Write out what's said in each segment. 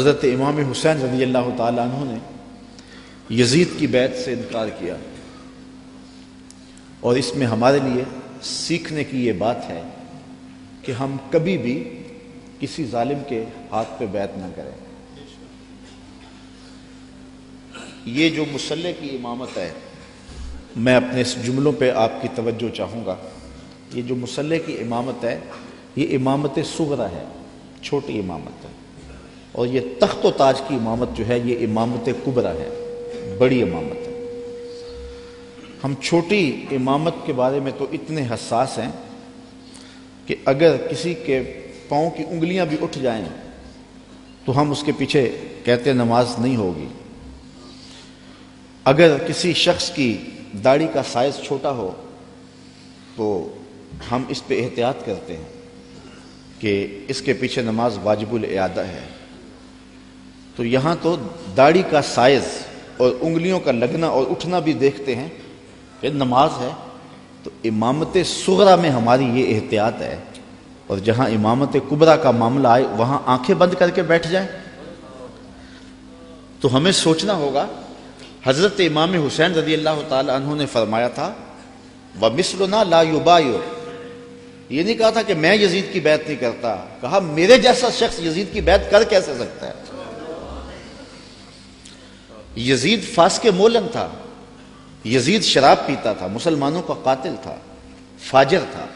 हज़रत इमाम हुसैन रज़ी अल्लाह तु ने यजीद की बैत से इनकार किया। और इसमें हमारे लिए सीखने की ये बात है कि हम कभी भी किसी जालिम के हाथ पे बैत ना करें। ये जो मुसल्ले की इमामत है, मैं अपने इस जुमलों पे आपकी तवज्जो चाहूँगा। ये जो मुसल्ले की इमामत है, ये इमामत सुगरा है, छोटी इमामत है। और ये तख्त ताज की इमामत जो है, ये इमामत कुबरा है, बड़ी इमामत है। हम छोटी इमामत के बारे में तो इतने हसास हैं कि अगर किसी के पाँव की उंगलियाँ भी उठ जाएँ तो हम उसके पीछे कहते नमाज़ नहीं होगी। अगर किसी शख्स की दाढ़ी का साइज़ छोटा हो तो हम इस पे एहतियात करते हैं कि इसके पीछे नमाज़ वाजिबुल इयादा है। तो यहाँ तो दाढ़ी का साइज़ और उंगलियों का लगना और उठना भी देखते हैं कि नमाज़ है तो इमामत सुगरा में हमारी ये एहतियात है। और जहाँ इमामत कुबरा का मामला आए, वहाँ आँखें बंद करके बैठ जाए। तो हमें सोचना होगा, हज़रत इमाम हुसैन रज़ी अल्लाह तु ने फरमाया था, व मिसलना ला ये नहीं कहा था कि मैं यजीद की बैत नहीं करता, कहा मेरे जैसा शख्स यजीद की बैत कर कैसे सकता है? यजीद फास के मोलन था, यजीद शराब पीता था, मुसलमानों का कातिल था, फाजर था।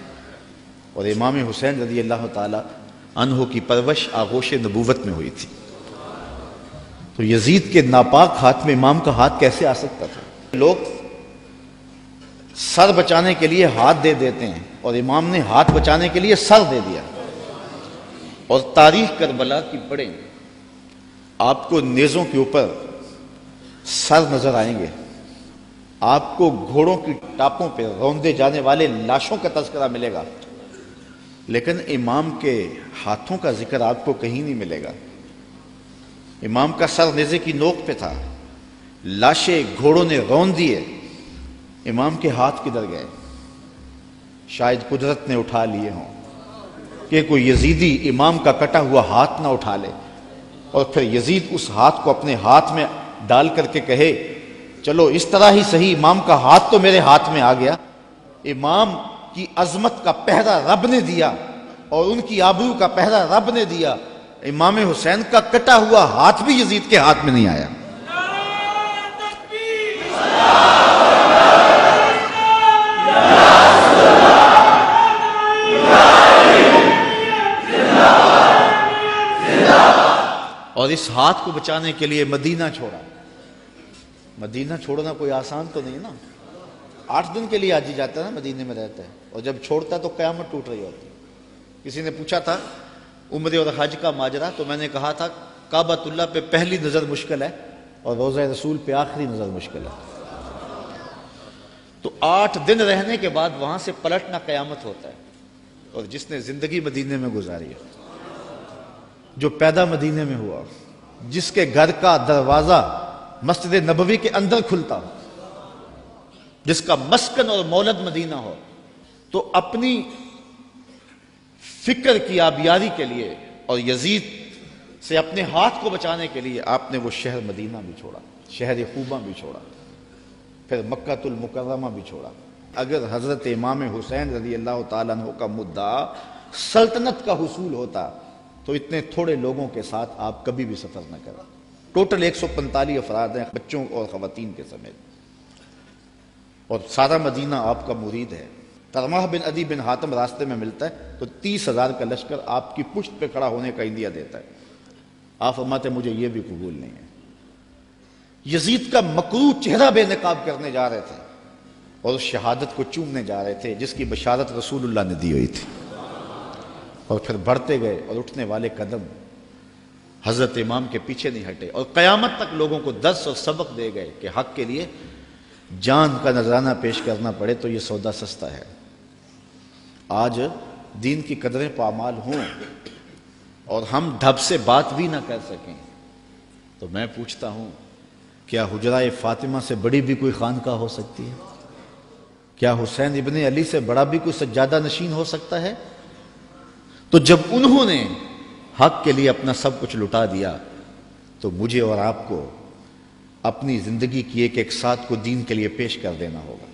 और इमाम हुसैन रज़ी अल्लाह तहो की परवश आगोश नबूवत में हुई थी। तो यजीद के नापाक हाथ में इमाम का हाथ कैसे आ सकता था? लोग सर बचाने के लिए हाथ दे देते हैं और इमाम ने हाथ बचाने के लिए सर दे दिया। और तारीख करबला की पढ़ें, आपको नेजों के ऊपर सर नज़र आएँगे। आपको घोड़ों की टापों पे रौंदे जाने वाले लाशों का तस्करा मिलेगा। लेकिन इमाम के हाथों का ज़िक्र आपको कहीं नहीं मिलेगा। इमाम का सर नेजे की नोक पे था। लाशें घोड़ों ने रौंद दिए। इमाम के हाथ किधर गए? शायद कुदरत ने उठा लिए हों। कि कोई यजीदी इमाम का कटा हुआ हाथ ना उठा ले। और फिर यजीद उस हाथ को अपने हाथ में डाल करके कहे, चलो, इस तरह ही सही, इमाम का हाथ तो मेरे हाथ में आ गया। इमाम की अजमत का पहरा रब ने दिया और उनकी आबरू का पहरा रब ने दिया। इमाम हुसैन का कटा हुआ हाथ भी यजीद के हाथ में नहीं आया। और इस हाथ को बचाने के लिए मदीना छोड़ा। मदीना छोड़ना कोई आसान तो नहीं ना? आठ दिन के लिए आज ही जाता है ना, मदीने में रहता है। और जब छोड़ता तो क्यामत टूट रही होती किसी ने पूछा था, उम्र और हज का माजरा तो मैंने कहा था काबतुल्ला पे पहली नज़र मुश्किल है और रोज़ा रसूल पे आखिरी नज़र मुश्किल है। तो आठ दिन रहने के बाद वहाँ से पलटना कयामत होता है। और जिसने ज़िंदगी मदीने में गुजारी है, जो पैदा मदीने में हुआ, जिसके घर का दरवाज़ा मस्जिद नबवी के अंदर खुलता हो, जिसका मस्कन और मौलद मदीना हो तो अपनी फ़िक्र की आबियारी के लिए और यजीद से अपने हाथ को बचाने के लिए आपने वो शहर मदीना भी छोड़ा, शहर खूबा भी छोड़ा, फिर मक्तुल मुकरमा भी छोड़ा। अगर हज़रत इमाम हुसैन रज़ी अल्लाह तु का मुद्दा सल्तनत का हसूल होता तो इतने थोड़े लोगों के साथ आप कभी भी सफ़र न करें। टोटल एक सौ पैंतालीस अफराद हैं बच्चों और ख़वान के समेत। और सारा मदीना आपका मुरीद है। तरमाह बिन अदी बिन हातम रास्ते में मिलता है तो तीस हज़ार का लश्कर आपकी पुश्त पे खड़ा होने का इंदिया देता है। आप फरमाते मुझे यह भी कबूल नहीं है। यजीद का मकरू चेहरा बेनकाब करने जा रहे थे और उस शहादत को चूमने जा रहे थे, जिसकी बशारत रसूलुल्लाह ने दी हुई थी। और फिर बढ़ते गए और उठने वाले कदम हज़रत इमाम के पीछे नहीं हटे। और क़यामत तक लोगों को दस और सबक दे गए कि हक के लिए जान का नजराना पेश करना पड़े तो ये सौदा सस्ता है। आज दीन की कदरें पामाल हों और हम ढब से बात भी ना कर सकें। तो मैं पूछता हूँ, क्या हुजरा फातिमा से बड़ी भी कोई खानका हो सकती है? क्या हुसैन इबन अली से बड़ा भी कोई सज्जादा नशीन हो सकता है? तो जब उन्होंने हक के लिए अपना सब कुछ लुटा दिया तो मुझे और आपको अपनी ज़िंदगी की एक एक साथ को दीन के लिए पेश कर देना होगा।